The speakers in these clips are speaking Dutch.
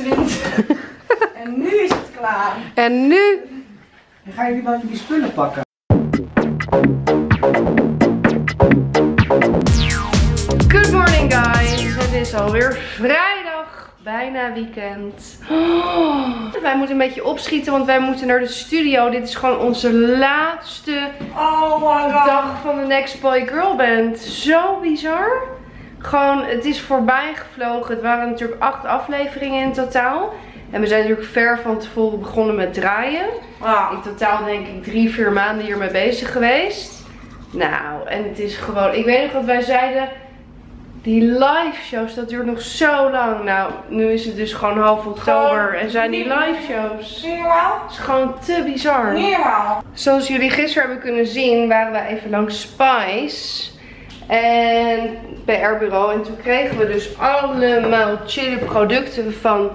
20. en nu is het klaar. En nu? En gaan jullie dan jullie spullen pakken? Good morning guys. Het is alweer vrijdag. Bijna weekend. Oh, wij moeten een beetje opschieten, want wij moeten naar de studio. Dit is gewoon onze laatste Oh dag van de Next Boy Girl Band. Zo bizar. Gewoon, het is voorbij gevlogen. Het waren natuurlijk acht afleveringen in totaal. En we zijn natuurlijk ver van tevoren begonnen met draaien. Ja. In totaal denk ik drie, vier maanden hiermee bezig geweest. Nou, en het is gewoon... Ik weet nog dat wij zeiden... Die live shows, dat duurt nog zo lang. Nou, nu is het dus gewoon half oktober. En zijn die live shows... Het is gewoon te bizar. Zoals jullie gisteren hebben kunnen zien, waren we even langs Spice. En bij R Bureau. En toen kregen we dus allemaal chille producten van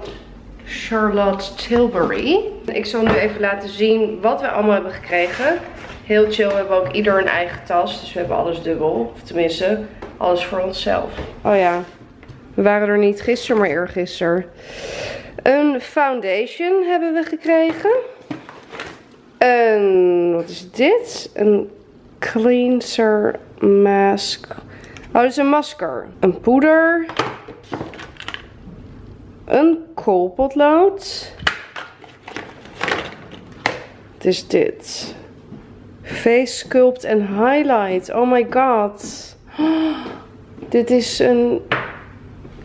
Charlotte Tilbury. Ik zal nu even laten zien wat we allemaal hebben gekregen. Heel chill, we hebben ook ieder een eigen tas. Dus we hebben alles dubbel. Of tenminste, alles voor onszelf. Oh ja, we waren er niet gisteren, maar eergisteren. Een foundation hebben we gekregen. Een, wat is dit? Een cleanser mask. Oh, dit is een masker. Een poeder. Een koolpotlood. Wat is dit? Face sculpt en highlight. Oh my god. dit is een...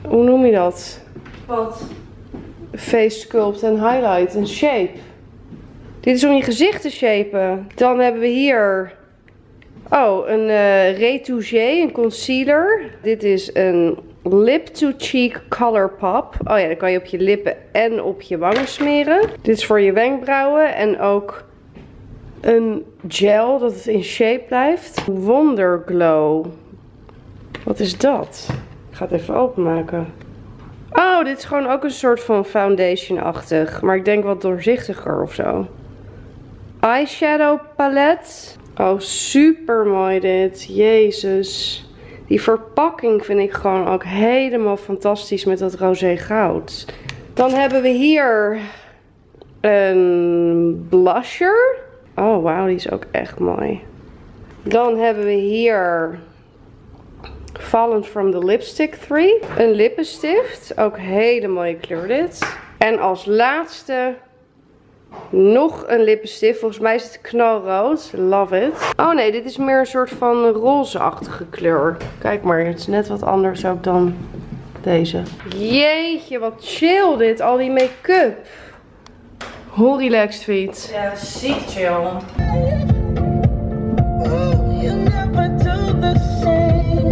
Hoe noem je dat? Wat? Face sculpt en highlight. Een shape. Dit is om je gezicht te shapen. Dan hebben we hier... Oh, een eh retouché, een concealer. Dit is een lip to cheek color pop. Oh ja, dan kan je op je lippen en op je wangen smeren. Dit is voor je wenkbrauwen en ook een gel dat het in shape blijft. Wonder Glow. Wat is dat? Ik ga het even openmaken. Oh, dit is gewoon ook een soort van foundation-achtig. Maar ik denk wat doorzichtiger of zo. Eyeshadow palet. Oh, super mooi dit. Jezus. Die verpakking vind ik gewoon ook helemaal fantastisch met dat roze goud. Dan hebben we hier een blusher. Oh, wauw, die is ook echt mooi. Dan hebben we hier Fallen from the Lipstick 3. Een lippenstift. Ook hele mooie kleur dit. En als laatste nog een lippenstift. Volgens mij is het knalrood. Love it. Oh nee, dit is meer een soort van rozeachtige kleur. Kijk maar, het is net wat anders ook dan deze. Jeetje, wat chill dit. Al die make-up. Hoe relaxed feet. Ja, ziek chill.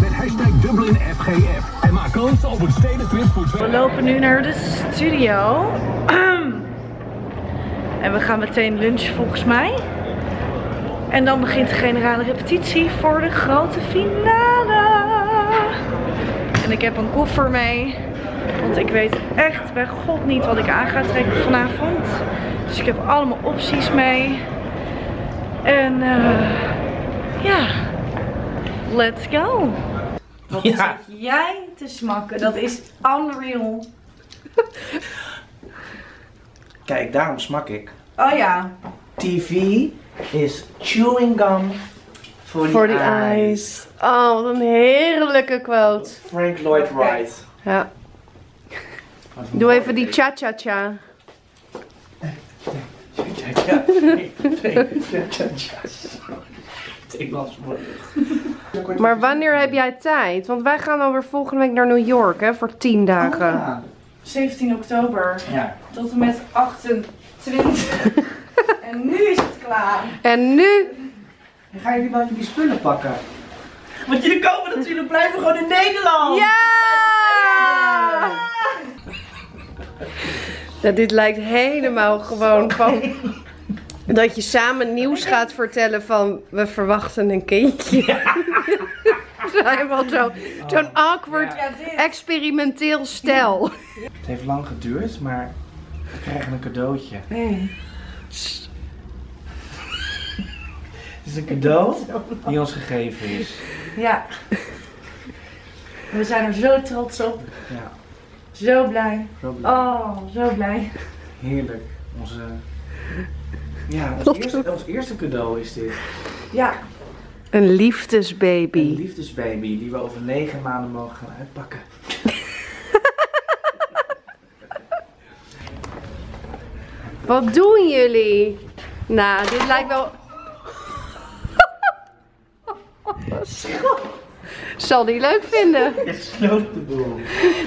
Met hashtag DublinFGF. En maak kans op een stedentrip voor. We lopen nu naar de studio. En we gaan meteen lunchen volgens mij. En dan begint de generale repetitie voor de grote finale. En ik heb een koffer mee. Want ik weet echt bij god niet wat ik aan ga trekken vanavond. Dus ik heb allemaal opties mee. En eh, ja, let's go. Wat Ja. zit jij te smakken? Dat is unreal. Kijk, daarom smak ik. Oh ja. TV is chewing gum voor Voor die die eyes. eyes. Oh, wat een heerlijke quote. Frank Lloyd Wright. Ja. Doe mooi even die cha-cha-cha. Ja, Engels woord. Maar wanneer heb jij tijd? Want wij gaan alweer volgende week naar New York, hè, voor 10 dagen. Oh, ja. 17 oktober Ja. tot en met 28. en nu is het klaar. En nu, En gaan jullie dan jullie spullen pakken? Want jullie komen natuurlijk blijven gewoon in Nederland. ja! Ja, dit lijkt helemaal gewoon van dat je samen nieuws gaat vertellen van we verwachten een kindje. Zo helemaal zo, zo'n awkward Ja, dit. experimenteel stijl. Heeft lang geduurd, maar we krijgen een cadeautje. Het is een cadeau die ons gegeven is. Ja. We zijn er zo trots op. Ja. Zo blij. Zo blij. Oh, zo blij. Heerlijk. Onze... Ja, ons eerste, ons eerste cadeau is dit. Ja. Een Een liefdesbaby. liefdesbaby die we over negen maanden mogen gaan uitpakken. Wat doen jullie? Nou, dit lijkt wel... Zal die leuk vinden. Je sloopt de boel.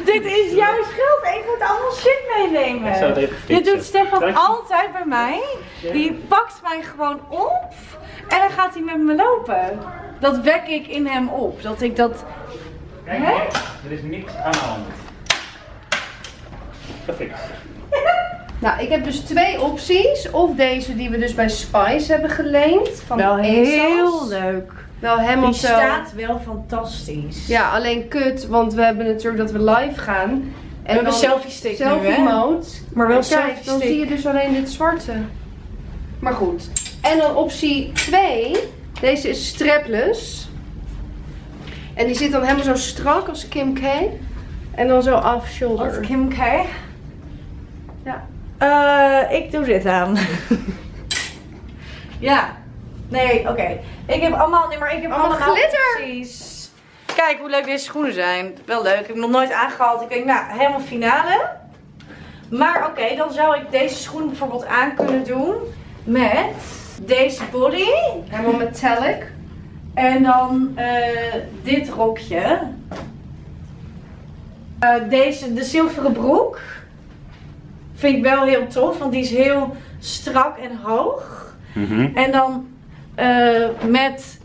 Dit is jouw schuld. Ik moet allemaal shit meenemen. Ik zou het even Dit doet Stefan altijd bij mij. Die pakt mij gewoon op en dan gaat hij met me lopen. Dat wek ik in hem op. Dat ik dat. Kijk, Hè? er is niks aan de hand. Gefixt. Nou, ik heb dus twee opties. Of deze die we dus bij Spice hebben geleend. Van Wel heel leuk. Wel helemaal Die zo. staat wel fantastisch. Ja, alleen kut, want we hebben natuurlijk dat we live gaan. En we hebben dan selfie stick nu, selfie hè? mode. Maar wel En kijk, selfie dan stick. zie je dus alleen dit zwarte. Maar goed. En dan optie 2. Deze is strapless. En die zit dan helemaal zo strak als Kim K. En dan zo off shoulder. Wat Kim K? Ja. Eh, ik doe dit aan. ja. Nee, oké. Ik heb allemaal, nee, maar ik heb Allemaal allemaal glitter. opties. Kijk hoe leuk deze schoenen zijn. Wel leuk. Ik heb nog nooit aangehad. Ik denk, nou, helemaal finale. Maar oké, dan zou ik deze schoen bijvoorbeeld aan kunnen doen met deze body. Helemaal metallic. En dan eh, dit rokje. Eh, deze, de zilveren broek. Vind ik wel heel tof, want die is heel strak en hoog. En dan eh, met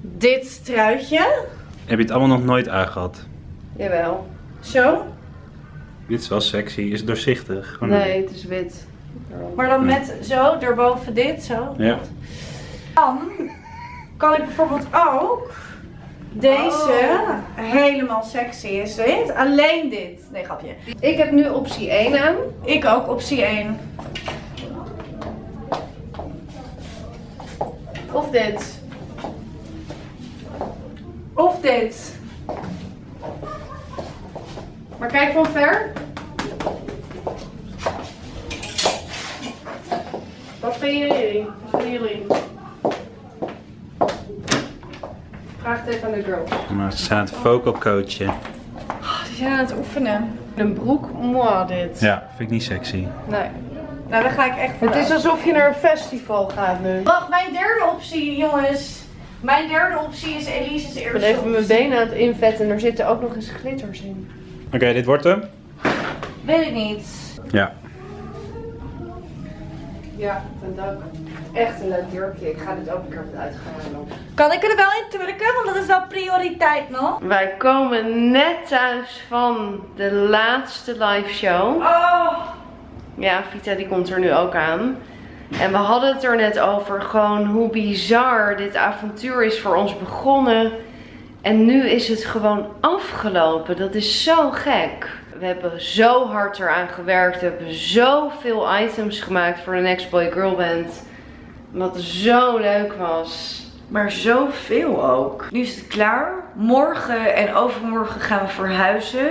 dit truitje. Heb je het allemaal nog nooit aangehad? Jawel. Zo. Dit is wel sexy. Is het doorzichtig? Gewoon Nee, het is wit. Maar dan met zo, daarboven dit, zo. Ja. Dan kan ik bijvoorbeeld ook deze, helemaal sexy is dit. Alleen dit. Nee, grapje. Ik heb nu optie 1 aan. Ik ook, optie 1. Of dit. Of dit. Maar kijk van ver. Wat vinden jullie? Wat vinden jullie? Vraag het even aan de girls. Maar ze zijn aan het vocal coachen. Die zijn aan het oefenen. Een broek, moi dit. Ja, vind ik niet sexy. Nee. Nou, daar ga ik echt voor. Het is alsof je naar een festival gaat nu. Wacht, mijn derde optie, jongens. Mijn derde optie is Elise's Ik eerste ben even mijn benen aan het invetten en er zitten ook nog eens glitters in. Oké, dit wordt hem. Weet ik niet. Ja. Ja, een dank. Echt een leuk jurkje. Ik ga dit ook een keer uitgaan. Kan ik er wel in drukken? Want dat is wel prioriteit nog. Wij komen net thuis van de laatste live show. Oh. Ja, Vita die komt er nu ook aan. En we hadden het er net over gewoon hoe bizar dit avontuur is voor ons begonnen. En nu is het gewoon afgelopen. Dat is zo gek. We hebben zo hard eraan gewerkt. We hebben zoveel items gemaakt voor de Next Boy Girl Band. Wat zo leuk was. Maar zoveel ook. Nu is het klaar. Morgen en overmorgen gaan we verhuizen.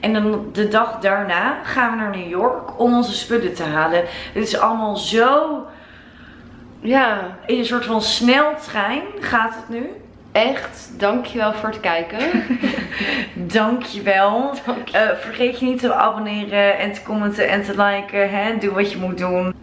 En dan de dag daarna gaan we naar New York om onze spullen te halen. Dit is allemaal zo Ja, in een soort van sneltrein gaat het nu. echt. Dankjewel voor het kijken. Dankjewel. Dank je. Eh, vergeet je niet te abonneren en te commenten en te liken. Hè? Doe wat je moet doen.